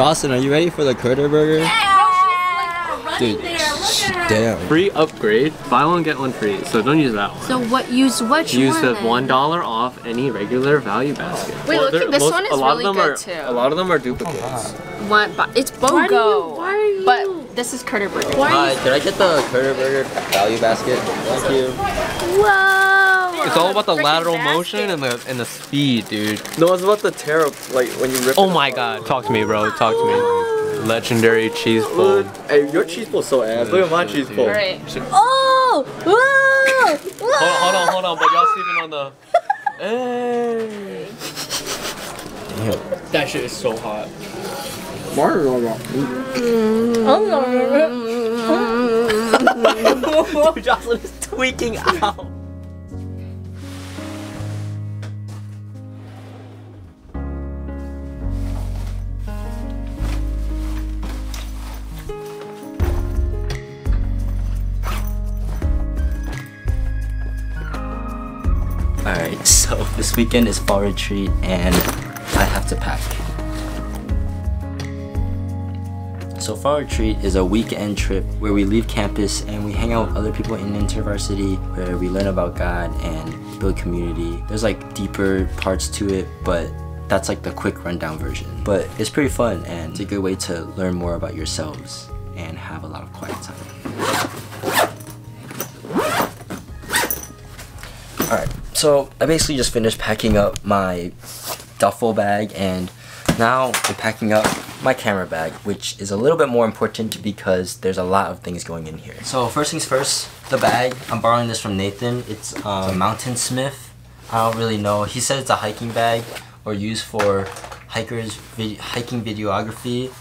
Jocelyn, are you ready for the Critter Burger? Yeah. Dude, damn. Free upgrade, buy one get one free. So don't use that one. So what? Use which Use one? the one dollar off any regular value basket. Wait, look they're- at this one is a lot really of them good are, too. A lot of them are duplicates. One, but it's BOGO. Why do you- why are you- But this is Critter Burger. Hi, can I get the Critter Burger value basket? Thank you. Whoa. It's all about the lateral basket. motion and the and the speed, dude. No, it's about the tear up, like when you rip. Oh my god! Talk to me, bro. Talk to me. Legendary cheese bowl. Hey, your cheese bowl's so ass. Look at my cheese bowl. Alright. Oh. Whoa. Whoa. Hold on, hold on, hold on. But y'all sleeping on the. Hey. That shit is so hot. Dude, Jocelyn is tweaking out. Alright, so this weekend is fall retreat and I have to pack. So Fall Retreat is a weekend trip where we leave campus and we hang out with other people in InterVarsity where we learn about God and build community. There's like deeper parts to it, but that's like the quick rundown version. But it's pretty fun and it's a good way to learn more about yourselves and have a lot of quiet time. Alright, so I basically just finished packing up my duffel bag and now I'm packing up my camera bag, which is a little bit more important because there's a lot of things going in here. So first things first, the bag. I'm borrowing this from Nathan. It's a Mountainsmith. I don't really know. He said it's a hiking bag or used for hikers vid hiking videography.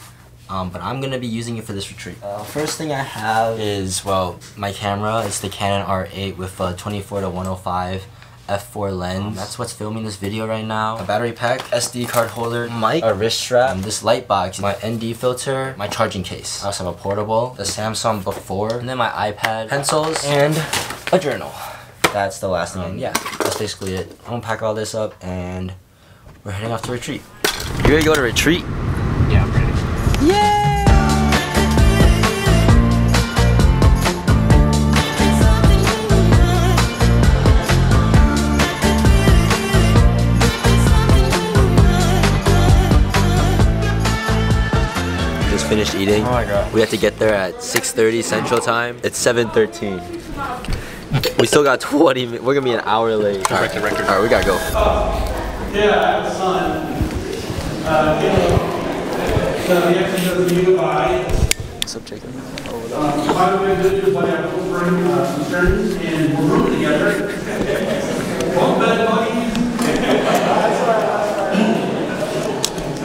Um, but I'm gonna be using it for this retreat. Uh, first thing I have is well my camera. It's the Canon R8 with a 24 to 105 f4 lens. That's what's filming this video right now. A battery pack, SD card holder, mic, a wrist strap, um, this light box, my ND filter, my charging case. I also have a portable, the Samsung Book 4, and then my iPad, pencils, and a journal. That's the last thing. yeah, that's basically it. I'm gonna pack all this up and we're heading off to retreat. You ready to go to retreat? Yeah, I'm ready. Just finished eating. Oh my god. We have to get there at 6.30 Central Time. It's 7.13. We still got 20 minutes. We're gonna be an hour late. Alright, Alright, we gotta go. Yeah, I have a son. Uh, Caleb. So he actually does the U. What's up, Jacob? Um, by the way, this is what I will bring uh, some strings and we're rooming together. One bed buddies.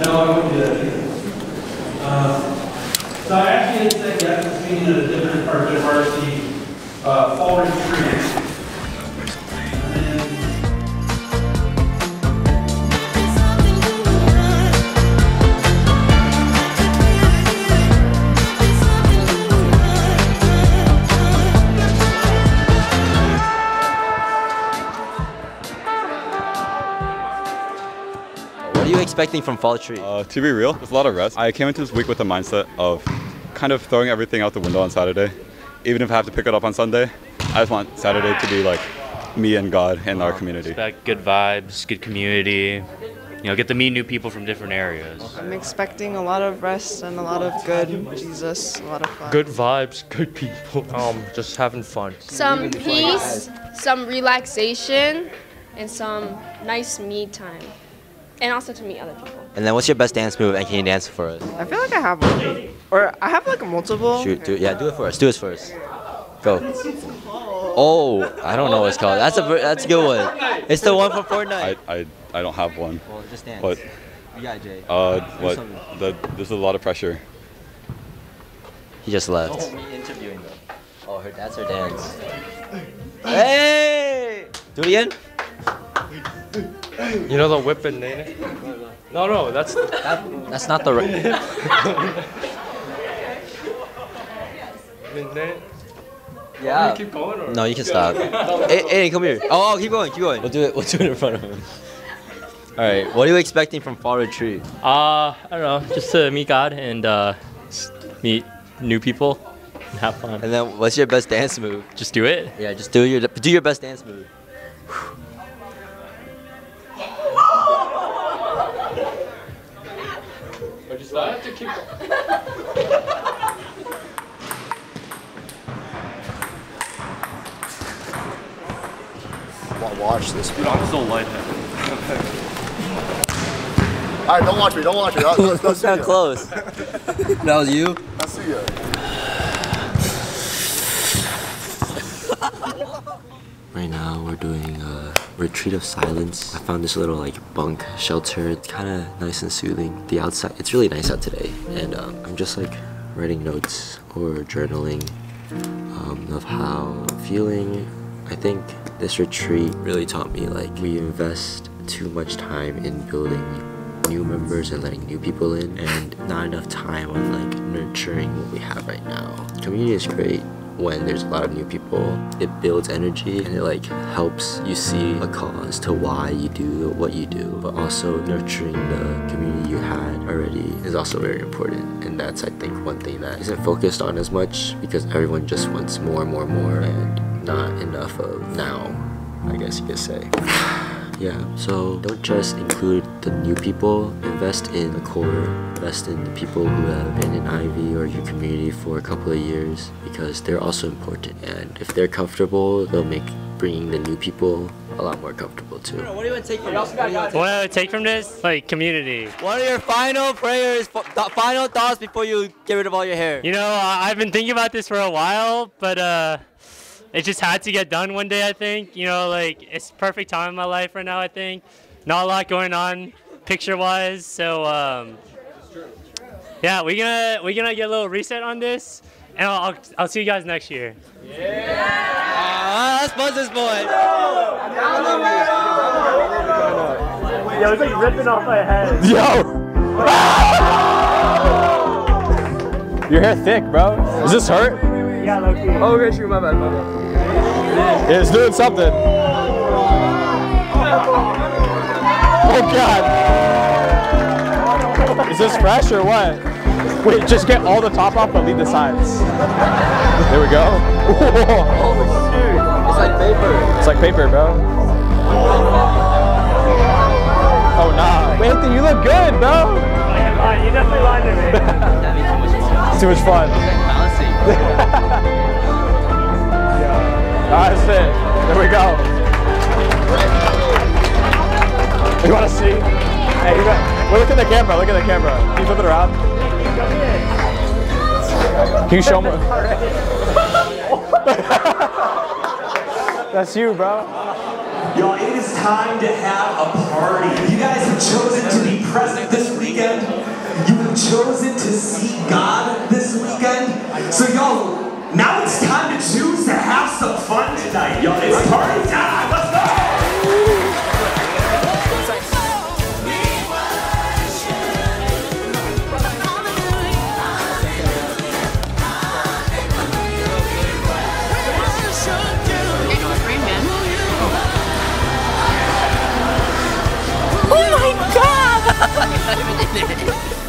No, I wouldn't do that. So I actually had said yes to speaking at a different part of the varsity, uh, fall retreat. And What are you expecting from Fall Tree? Uh, to be real, there's a lot of rest. I came into this week with the mindset of kind of throwing everything out the window on Saturday. Even if I have to pick it up on Sunday, I just want Saturday to be like me and God and our community. Expect good vibes, good community. You know, get to meet new people from different areas. I'm expecting a lot of rest and a lot of good Jesus, a lot of fun. Good vibes, good people. Um, just having fun. Some peace, some relaxation, and some nice me time. And also to meet other people. And then what's your best dance move and can you dance for us? I feel like I have one. Or I have like a multiple. Shoot, do, yeah, do it for us. Do it for us. Go. Oh, I don't know what it's called. That's a that's a good one. It's the one from Fortnite. I, I, I don't have one, well, just dance. but you got it, Jay. uh, Do what something. the, there's a lot of pressure. He just left. interviewing though. Oh, her, that's her dance. Hey! Do it again. You know the whip and nae nae? No, no, that's That, that's not the right. nae nae. Yeah. Keep going or? No, you can stop. hey, hey, come here. Oh, oh, keep going, keep going. We'll do it. We'll do it in front of him. All right, what are you expecting from fall retreat? Uh, I don't know, just to meet God and uh, meet new people and have fun. And then, what's your best dance move? Just do it. Yeah, just do your do your best dance move. Watch this. Dude, I'm so light. now. All right, don't watch me. Don't watch me. That, that's, that's Not close. that was you. That's you. Right now we're doing a retreat of silence. I found this little like bunk shelter. It's kind of nice and soothing. The outside, it's really nice out today, and um, I'm just like writing notes or journaling um, of how I'm feeling. I think this retreat really taught me like we invest too much time in building new members and letting new people in and not enough time on like nurturing what we have right now. Community is great when there's a lot of new people. It builds energy and it like helps you see a cause to why you do what you do. But also nurturing the community you had already is also very important. And that's I think one thing that isn't focused on as much because everyone just wants more and more and more and not enough of now, I guess you could say. Yeah, so don't just include the new people, invest in the core, invest in the people who have been in IV or your community for a couple of years because they're also important. And if they're comfortable, they'll make bringing the new people a lot more comfortable too. What do you want to take from this? What do I take from this? Like community. What are your final prayers, final thoughts before you get rid of all your hair? You know, I- I've been thinking about this for a while, but uh, it just had to get done one day. I think. You know, like it's perfect time in my life right now. I think. Not a lot going on picture-wise, so um, yeah, we're gonna we're gonna get a little reset on this, and I'll I'll, I'll see you guys next year. Yeah, let's buzz this boy. Yo, it's like ripping off my head. Yo. Your hair thick, bro. Does this hurt? Yeah, low key. Oh, okay, shoot, my bad, my bad. Yeah, it's doing something. Oh god. Is this fresh or what? Wait, just get all the top off but leave the sides. There we go. Oh shoot. It's like paper. It's like paper, bro. Oh nah. Wait, Anthony, you look good, bro. You definitely lied to me. It's too much fun. That's it. There we go. You want to see? Hey, you got, well, look at the camera. Look at the camera. Can you flip it around? Can you show me? That's you, bro. Y'all, it is time to have a party. You guys have chosen to be present this weekend. You have chosen to see God this weekend. So y'all, now it's time to choose Oh my god!